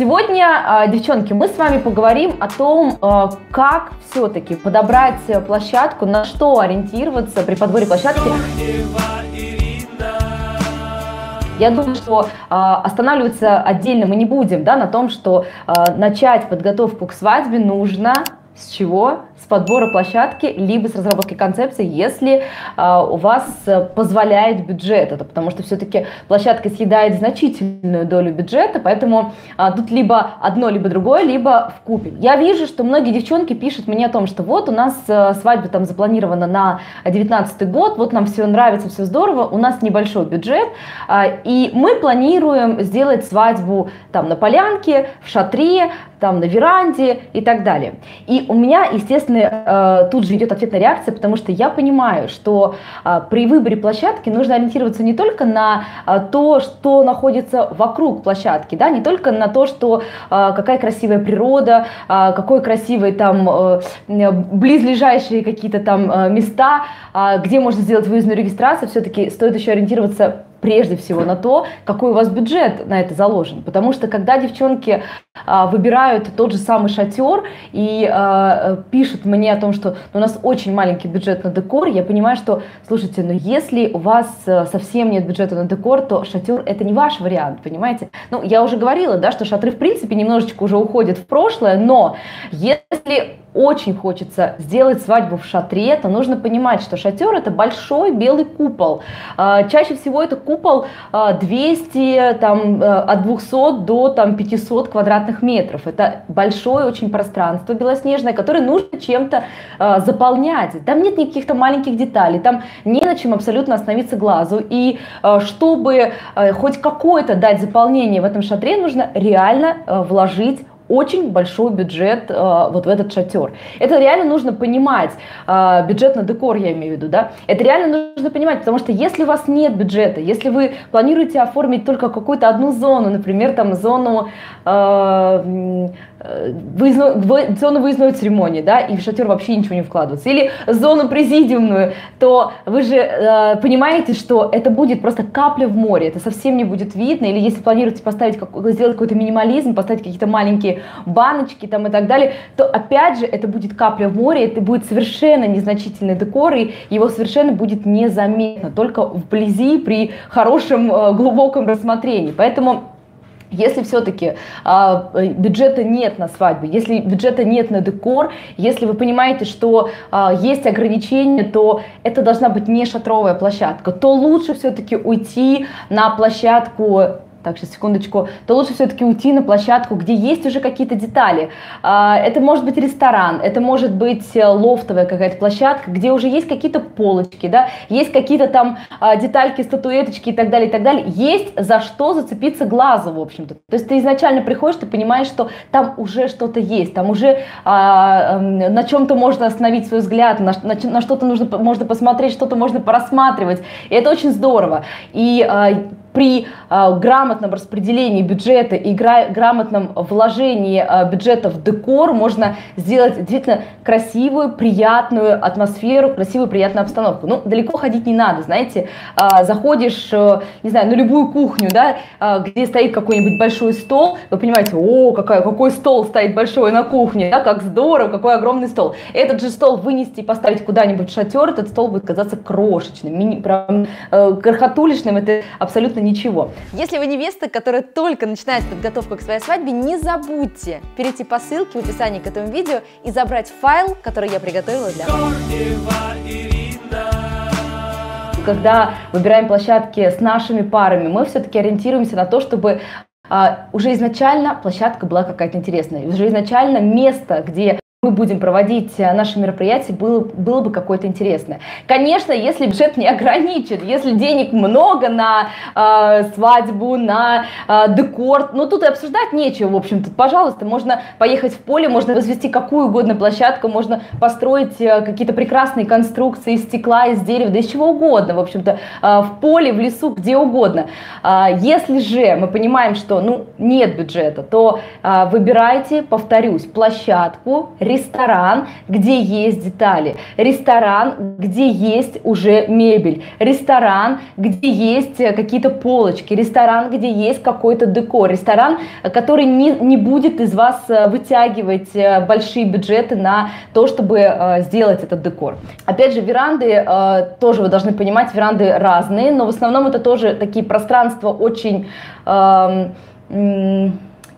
Сегодня, а, девчонки, мы с вами поговорим о том, а, как все-таки подобрать площадку, на что ориентироваться при подборе площадки. Я думаю, что э, останавливаться отдельно мы не будем, да, на том, что начать подготовку к свадьбе нужно с чего? С подбора площадки, либо с разработки концепции, если э, у вас позволяет бюджет это, потому что все-таки площадка съедает значительную долю бюджета, поэтому э, тут либо одно, либо другое, либо в купе. Я вижу, что многие девчонки пишут мне о том, что вот у нас э, свадьба там запланирована на 19 год, вот нам все нравится, все здорово, у нас небольшой бюджет, э, и мы планируем сделать свадьбу там на полянке, в шатре, там на веранде и так далее. И у меня, естественно, э, тут же идет ответная реакция, потому что я понимаю, что э, при выборе площадки нужно ориентироваться не только на э, то, что находится вокруг площадки, да, не только на то, что какая красивая природа, какой красивый там близлежащие какие-то там места, где можно сделать выездную регистрацию, все-таки стоит еще ориентироваться прежде всего на то, какой у вас бюджет на это заложен. Потому что когда девчонки а, выбирают тот же самый шатер и а, пишут мне о том, что у нас очень маленький бюджет на декор, я понимаю, что, слушайте, ну если у вас а, совсем нет бюджета на декор, то шатер это не ваш вариант, понимаете? Ну, я уже говорила, да, что шатры в принципе немножечко уже уходят в прошлое, но если очень хочется сделать свадьбу в шатре, то нужно понимать, что шатер это большой белый купол. А, чаще всего это купол 200, а, там, э, от 200 до там, 500 квадратных метров. Это большое очень пространство белоснежное, которое нужно чем-то а, заполнять. Там нет никаких там маленьких деталей, там не на чем абсолютно остановиться глазу. И чтобы э, хоть какое-то дать заполнение в этом шатре, нужно реально э, вложить очень большой бюджет э, вот в этот шатер. Это реально нужно понимать, э, бюджет на декор я имею в виду, да, это реально нужно понимать, потому что если у вас нет бюджета, если вы планируете оформить только какую-то одну зону, например, там зону э, выездной, зону выездной церемонии, да, и в шатер вообще ничего не вкладывается, или зону президиумную, то вы же э, понимаете, что это будет просто капля в море, это совсем не будет видно, или если планируете поставить, как, сделать какой-то минимализм, поставить какие-то маленькие баночки там и так далее, то опять же это будет капля в море, это будет совершенно незначительный декор, и его совершенно будет незаметно, только вблизи при хорошем э, глубоком рассмотрении, поэтому если все-таки а, бюджета нет на свадьбу, если бюджета нет на декор, если вы понимаете, что а, есть ограничения, то это должна быть не шатровая площадка, то лучше все-таки уйти на площадку так, сейчас, секундочку, то лучше все-таки уйти на площадку, где есть уже какие-то детали. А, это может быть ресторан, это может быть э, лофтовая какая-то площадка, где уже есть какие-то полочки, да, есть какие-то там а, детальки, статуэточки и так далее, и так далее. Есть за что зацепиться глазу, в общем-то. То есть ты изначально приходишь, ты понимаешь, что там уже что-то есть, там уже а, эм, на чем-то можно остановить свой взгляд, на, что-то нужно, можно посмотреть, что-то можно порассматривать. И это очень здорово. И при э, грамотном распределении бюджета и гра- грамотном вложении э, бюджета в декор можно сделать действительно красивую, приятную атмосферу, красивую, приятную обстановку. Ну, далеко ходить не надо, знаете, э, заходишь, э, не знаю, на любую кухню, да, э, где стоит какой-нибудь большой стол, вы понимаете, о, какая, какой стол стоит большой на кухне, да, как здорово, какой огромный стол. Этот же стол вынести и поставить куда-нибудь в шатер, этот стол будет казаться крошечным, мини, прям, э, крохотуличным, это абсолютно абсолютно ничего. Если вы невеста, которая только начинает подготовку к своей свадьбе, не забудьте перейти по ссылке в описании к этому видео и забрать файл, который я приготовила для вас. Когда выбираем площадки с нашими парами, мы все-таки ориентируемся на то, чтобы а, уже изначально площадка была какая-то интересная, уже изначально место, где мы будем проводить э, наши мероприятия, было, было бы какое-то интересное. Конечно, если бюджет не ограничен, если денег много на э, свадьбу, на э, декор, ну тут и обсуждать нечего, в общем-то. Пожалуйста, можно поехать в поле, можно возвести какую угодно площадку, можно построить э, какие-то прекрасные конструкции из стекла, из дерева, да из чего угодно, в общем-то, э, в поле, в лесу, где угодно. Э, если же мы понимаем, что ну, нет бюджета, то э, выбирайте, повторюсь, площадку, ресторан, где есть детали, ресторан, где есть уже мебель, ресторан, где есть какие-то полочки, ресторан, где есть какой-то декор, ресторан, который не, не будет из вас вытягивать большие бюджеты на то, чтобы сделать этот декор. Опять же, веранды, тоже вы должны понимать, веранды разные, но в основном это тоже такие пространства очень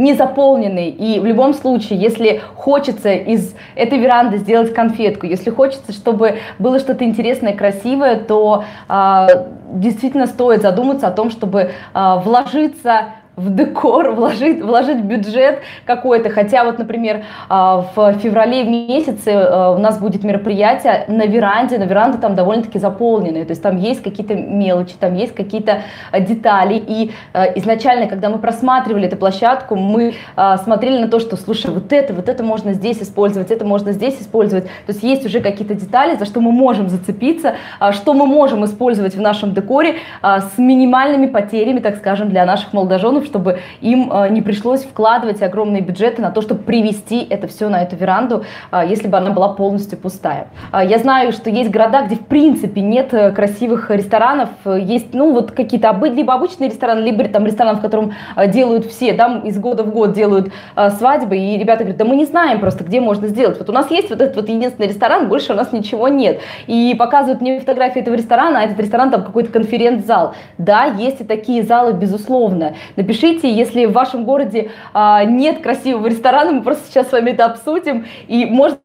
не заполненный. И в любом случае, если хочется из этой веранды сделать конфетку, если хочется, чтобы было что-то интересное, красивое, то э, действительно стоит задуматься о том, чтобы э, вложиться в декор, вложить, вложить бюджет какой-то. Хотя вот, например, а, в феврале месяце а, у нас будет мероприятие на веранде, на веранде там довольно-таки заполненные, то есть там есть какие-то мелочи, там есть какие-то а, детали. И изначально, когда мы просматривали эту площадку, мы смотрели на то, что, слушай, вот это, вот это можно здесь использовать, это можно здесь использовать. То есть есть уже какие-то детали, за что мы можем зацепиться, что мы можем использовать в нашем декоре с минимальными потерями, так скажем, для наших молодоженов, чтобы им э, не пришлось вкладывать огромные бюджеты на то, чтобы привести это все на эту веранду, э, если бы она была полностью пустая. Э, я знаю, что есть города, где в принципе нет красивых ресторанов, есть, ну, вот какие-то либо обычные рестораны, либо там ресторан, в котором делают все, да, из года в год делают свадьбы, и ребята говорят, да мы не знаем просто, где можно сделать. Вот у нас есть вот этот вот единственный ресторан, больше у нас ничего нет. И показывают мне фотографии этого ресторана, а этот ресторан там какой-то конференц-зал. Да, есть и такие залы, безусловно. Напишите Напишите, если в вашем городе а, нет красивого ресторана, мы просто сейчас с вами это обсудим, и может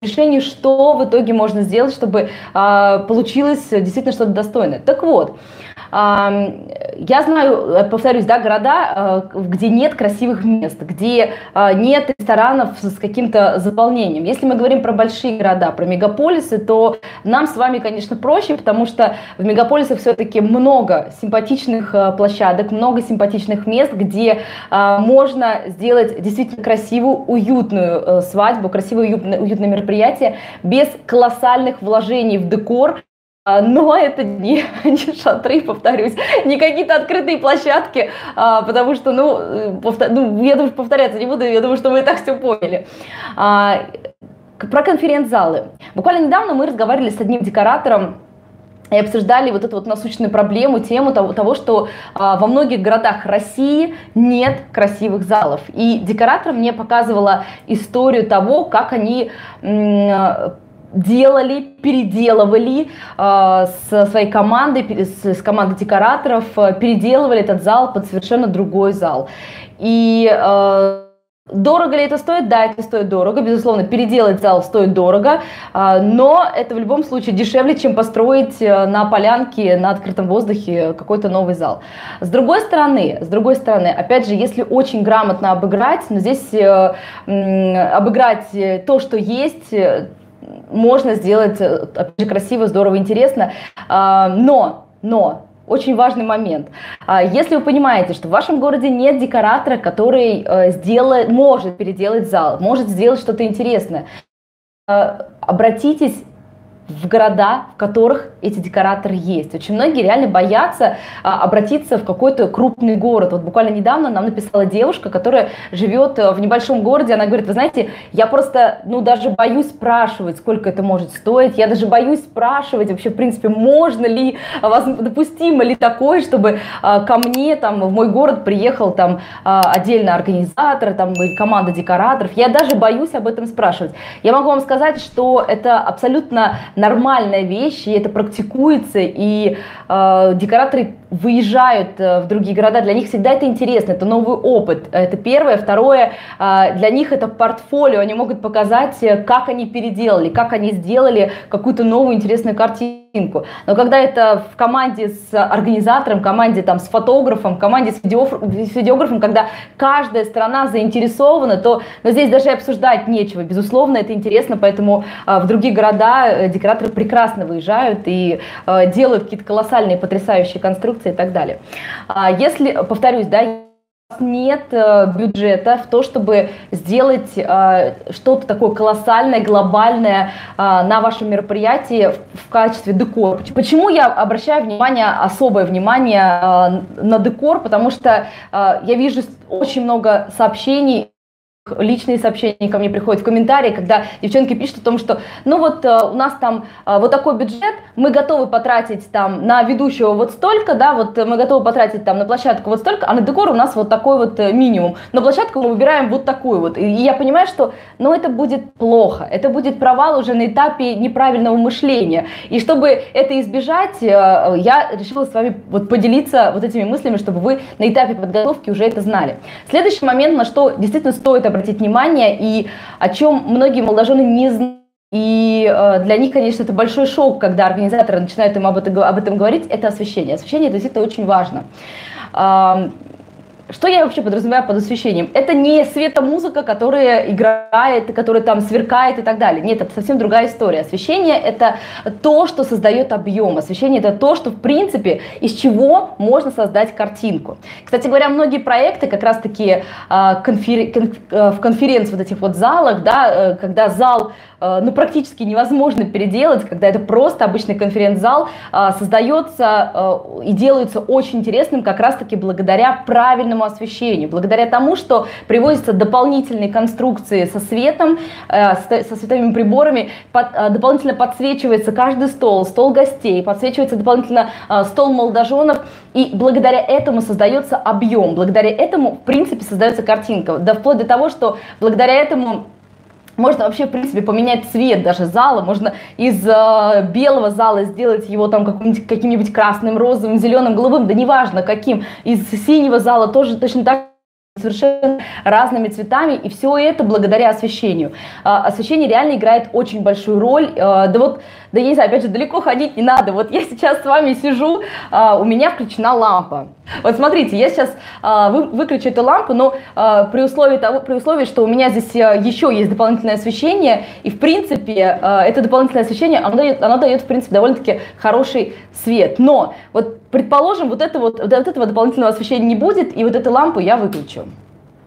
решение, что в итоге можно сделать, чтобы а, получилось действительно что-то достойное. Так вот, я знаю, э, повторюсь, да, города, э, где нет красивых мест, где э, нет ресторанов с каким-то заполнением. Если мы говорим про большие города, про мегаполисы, то нам с вами, конечно, проще, потому что в мегаполисах все-таки много симпатичных площадок, много симпатичных мест, где можно сделать действительно красивую, уютную свадьбу, красивое, уютное мероприятие без колоссальных вложений в декор, но это не, не шатры, повторюсь, не какие-то открытые площадки, а, потому что, ну, э, повтор, ну, я думаю, повторяться не буду, я думаю, что мы и так все поняли. А, про конференц-залы. Буквально недавно мы разговаривали с одним декоратором, и обсуждали вот эту вот насущную проблему, тему того, того что а, во многих городах России нет красивых залов. И декоратор мне показывала историю того, как они делали, переделывали э, со своей командой, с, с командой декораторов, э, переделывали этот зал под совершенно другой зал. И э, Дорого ли это стоит? Да, это стоит дорого. Безусловно, переделать зал стоит дорого, э, но это в любом случае дешевле, чем построить э, на полянке, на открытом воздухе какой-то новый зал. С другой стороны, с другой стороны, опять же, если очень грамотно обыграть, но здесь обыграть то, что есть, можно сделать, э, опять же, красиво, здорово, интересно, а, но, но, очень важный момент. А, если вы понимаете, что в вашем городе нет декоратора, который э, сделает, может переделать зал, может сделать что-то интересное, э, обратитесь в города, в которых эти декораторы есть. Очень многие реально боятся а, обратиться в какой-то крупный город. Вот буквально недавно нам написала девушка, которая живет э, в небольшом городе, она говорит, вы знаете, я просто, ну, даже боюсь спрашивать, сколько это может стоить, я даже боюсь спрашивать вообще, в принципе, можно ли, допустимо ли такое, чтобы а, ко мне, там, в мой город приехал там а, отдельно организатор, там, команда декораторов, я даже боюсь об этом спрашивать. Я могу вам сказать, что это абсолютно нормальная вещь, и это практикуется, и э, декораторы выезжают э, в другие города, для них всегда это интересно, это новый опыт, это первое. Второе, э, для них это портфолио, они могут показать, э, как они переделали, как они сделали какую-то новую интересную картинку. Но когда это в команде с организатором, команде там с фотографом, команде с, видеографом, когда каждая сторона заинтересована, то но здесь даже обсуждать нечего. Безусловно, это интересно, поэтому в другие города декораторы прекрасно выезжают и делают какие-то колоссальные, потрясающие конструкции, и так далее. А если, повторюсь, да, нет э, бюджета в то, чтобы сделать э, что-то такое колоссальное, глобальное э, на вашем мероприятии в, качестве декора. Почему я обращаю внимание, особое внимание на декор? Потому что я вижу очень много сообщений личные сообщения ко мне приходят в комментарии, когда девчонки пишут о том, что ну вот э, у нас там э, вот такой бюджет, мы готовы потратить там на ведущего вот столько, да, вот мы готовы потратить там на площадку вот столько, а на декор у нас вот такой вот э, минимум. На площадку мы выбираем вот такую вот. И я понимаю, что ну это будет плохо, это будет провал уже на этапе неправильного мышления. И чтобы это избежать, я решила с вами вот поделиться вот этими мыслями, чтобы вы на этапе подготовки уже это знали. Следующий момент, на что действительно стоит обратить внимание и о чем многие молодожены не знают, и э, для них, конечно, это большой шок, когда организаторы начинают им об этом, об этом говорить, это освещение. Освещение это действительно очень важно. Что я вообще подразумеваю под освещением? Это не светомузыка, которая играет, которая там сверкает и так далее. Нет, это совсем другая история. Освещение – это то, что создает объем. Освещение – это то, что, в принципе, из чего можно создать картинку. Кстати говоря, многие проекты как раз-таки а, конфер... Э, в конференц вот этих вот залах, да, э, когда зал Э, ну, практически невозможно переделать, когда это просто обычный конференц-зал, э, создается э, и делается очень интересным как раз-таки благодаря правильному освещению, благодаря тому, что приводятся дополнительные конструкции со светом, со световыми приборами, дополнительно подсвечивается каждый стол, стол гостей, подсвечивается дополнительно стол молодоженов, и благодаря этому создается объем, благодаря этому, в принципе, создается картинка, да вплоть до того, что благодаря этому можно вообще, в принципе, поменять цвет даже зала. Можно из э, белого зала сделать его там каким-нибудь красным, розовым, зеленым, голубым, да неважно каким. Из синего зала тоже точно так совершенно разными цветами, и все это благодаря освещению. А, освещение реально играет очень большую роль. А, да вот, да я не знаю, опять же, далеко ходить не надо. Вот я сейчас с вами сижу, а, у меня включена лампа. Вот смотрите, я сейчас выключу эту лампу, но при условии, того, при условии, что у меня здесь еще есть дополнительное освещение, и в принципе это дополнительное освещение, оно дает, оно дает в принципе довольно-таки хороший свет. Но вот предположим, вот, это вот, вот этого дополнительного освещения не будет, и вот эту лампу я выключу.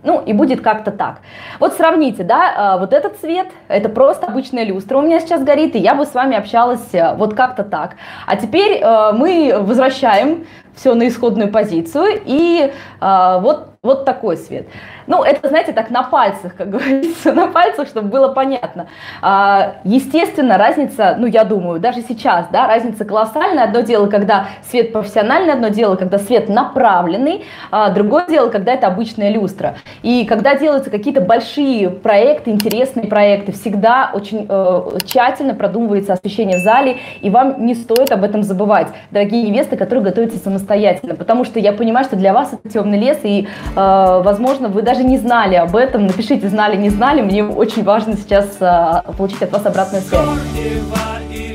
Ну, и будет как-то так. Вот сравните, да, а, вот этот цвет, это просто обычная люстра у меня сейчас горит, и я бы с вами общалась э, вот как-то так. А теперь э, мы возвращаем все на исходную позицию, и э, вот вот такой свет. Ну, это, знаете, так на пальцах, как говорится, на пальцах, чтобы было понятно. А, естественно, разница, ну, я думаю, даже сейчас, да, разница колоссальная. Одно дело, когда свет профессиональный, одно дело, когда свет направленный, а другое дело, когда это обычная люстра. И когда делаются какие-то большие проекты, интересные проекты, всегда очень э, тщательно продумывается освещение в зале, и вам не стоит об этом забывать, дорогие невесты, которые готовятся самостоятельно, потому что я понимаю, что для вас это темный лес, и Э, возможно, вы даже не знали об этом. Напишите, знали, не знали. Мне очень важно сейчас э, получить от вас обратную связь.